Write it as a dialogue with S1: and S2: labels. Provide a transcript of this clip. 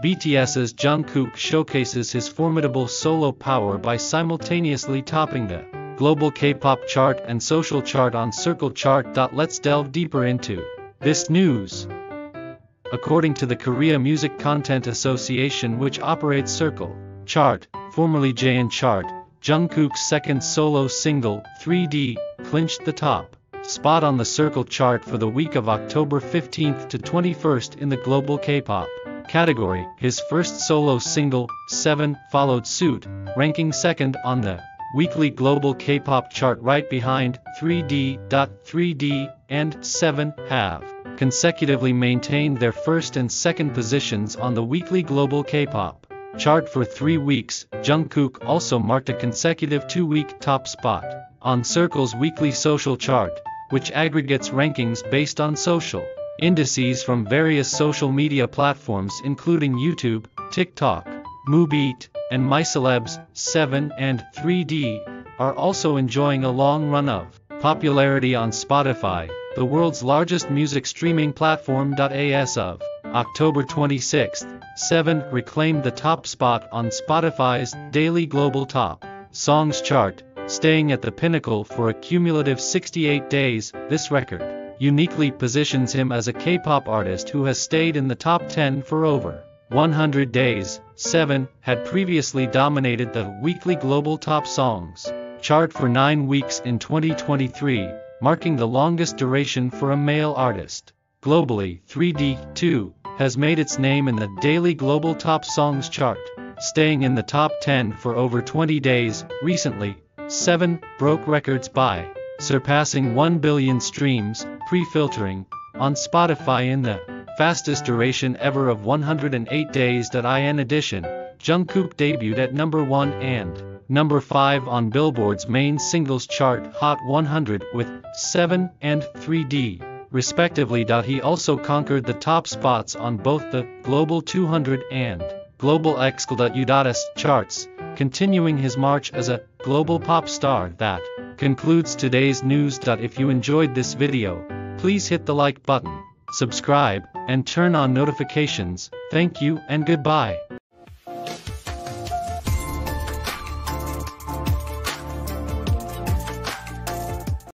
S1: BTS's Jungkook showcases his formidable solo power by simultaneously topping the global K-pop chart and social chart on Circle Chart. Let's delve deeper into this news. According to the Korea Music Content Association which operates Circle Chart, formerly JN Chart, Jungkook's second solo single, 3D, clinched the top spot on the Circle chart for the week of October 15th to 21st in the global K-pop category. His first solo single, 7, followed suit, ranking second on the weekly global K-pop chart right behind 3D. 3D and 7 have consecutively maintained their first and second positions on the weekly global K-pop chart for three weeks. Jungkook also marked a consecutive two-week top spot on Circle's weekly social chart, which aggregates rankings based on social indices from various social media platforms including YouTube, TikTok, MuBeat, and MyCelebs, 7 and 3D, are also enjoying a long run of popularity on Spotify, the world's largest music streaming platform. As of October 26, 7 reclaimed the top spot on Spotify's daily global top songs chart, staying at the pinnacle for a cumulative 68 days. This record uniquely positions him as a K-pop artist who has stayed in the top 10 for over 100 days. 7 had previously dominated the weekly global top songs chart for 9 weeks in 2023, marking the longest duration for a male artist. Globally, 3D 2 has made its name in the daily global top songs chart, staying in the top 10 for over 20 days. Recently, 7 broke records by surpassing 1 billion streams, pre-filtering, on Spotify in the fastest duration ever of 108 days. In addition, Jungkook debuted at number 1 and number 5 on Billboard's main singles chart Hot 100 with 7 and 3D, respectively. He also conquered the top spots on both the Global 200 and Global X.U.S charts, continuing his march as a global pop star that concludes today's news. If you enjoyed this video, please hit the like button, subscribe, and turn on notifications. Thank you and goodbye.